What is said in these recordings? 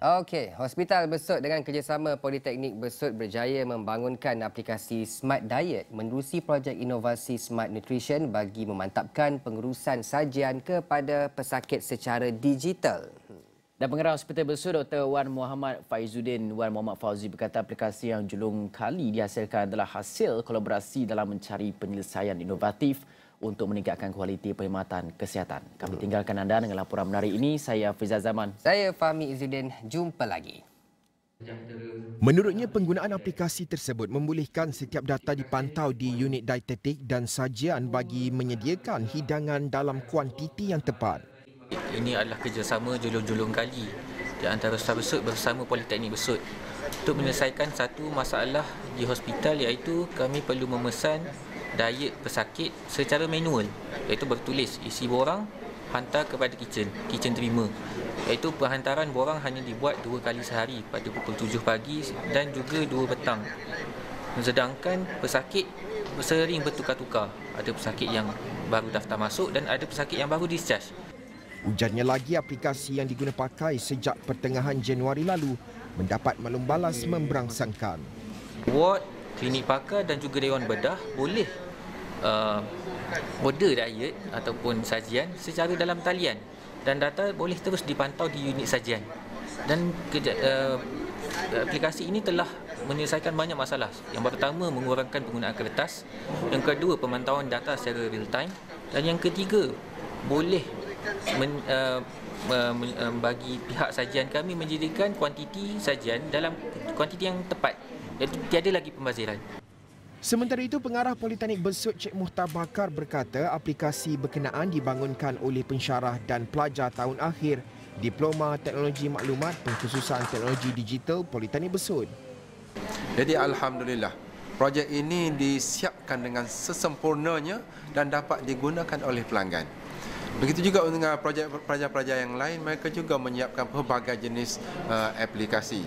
Okey, Hospital Besut dengan kerjasama Politeknik Besut berjaya membangunkan aplikasi Smart Diet menerusi projek inovasi Smart Nutrition bagi memantapkan pengurusan sajian kepada pesakit secara digital. Dan pengarah Hospital Besut Dr. Wan Muhammad Faizuddin Wan Muhammad Fauzi berkata aplikasi yang julung kali dihasilkan adalah hasil kolaborasi dalam mencari penyelesaian inovatif untuk meningkatkan kualiti perkhidmatan kesihatan. Kami tinggalkan anda dengan laporan menarik ini. Saya Fizal Zaman. Saya Fahmi Izzuddin. Jumpa lagi. Menurutnya, penggunaan aplikasi tersebut membolehkan setiap data dipantau di unit dietetik dan sajian bagi menyediakan hidangan dalam kuantiti yang tepat. Ini adalah kerjasama julung-julung kali di antara Staf Besut bersama Politeknik Besut. Untuk menyelesaikan satu masalah di hospital iaitu kami perlu memesan diet pesakit secara manual iaitu bertulis isi borang hantar kepada kitchen kitchen terima. Iaitu perhantaran borang hanya dibuat dua kali sehari pada pukul 7 pagi dan juga dua petang. Sedangkan pesakit sering bertukar-tukar. Ada pesakit yang baru daftar masuk dan ada pesakit yang baru discharge Ujarnya lagi aplikasi yang diguna pakai sejak pertengahan Januari lalu mendapat maklum balas memberangsangkan. Ward klinik pakar dan juga Dewan Bedah boleh uh, order diet ataupun sajian secara dalam talian dan data boleh terus dipantau di unit sajian. Dan uh, aplikasi ini telah menyelesaikan banyak masalah. Yang pertama mengurangkan penggunaan kertas, yang kedua pemantauan data secara real time dan yang ketiga boleh men, uh, bagi pihak sajian kami menjadikan kuantiti sajian dalam kuantiti yang tepat Iaitu tiada lagi pembaziran. Sementara itu, pengarah Politeknik Besut Cik Muhtar Bakar berkata aplikasi berkenaan dibangunkan oleh pensyarah dan pelajar tahun akhir Diploma Teknologi Maklumat Pengkhususan Teknologi Digital Politeknik Besut. Jadi Alhamdulillah, projek ini disiapkan dengan sesempurnanya dan dapat digunakan oleh pelanggan. Begitu juga dengan pelajar-pelajar yang lain, mereka juga menyiapkan pelbagai jenis uh, aplikasi.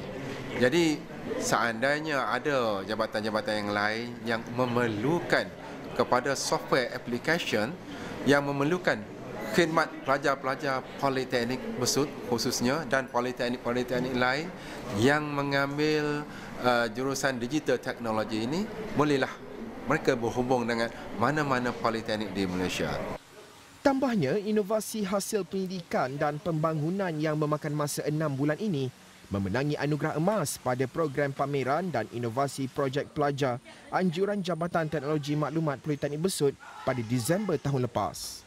Jadi seandainya ada jabatan-jabatan yang lain yang memerlukan kepada software application yang memerlukan khidmat pelajar-pelajar politeknik besut khususnya dan politeknik-politeknik lain yang mengambil uh, jurusan digital teknologi ini bolehlah mereka berhubung dengan mana-mana politeknik di Malaysia. Tambahnya, inovasi hasil pendidikan dan pembangunan yang memakan masa enam bulan ini memenangi anugerah emas pada program pameran dan inovasi projek pelajar anjuran Jabatan Teknologi Maklumat Politeknik Besut pada Disember tahun lepas.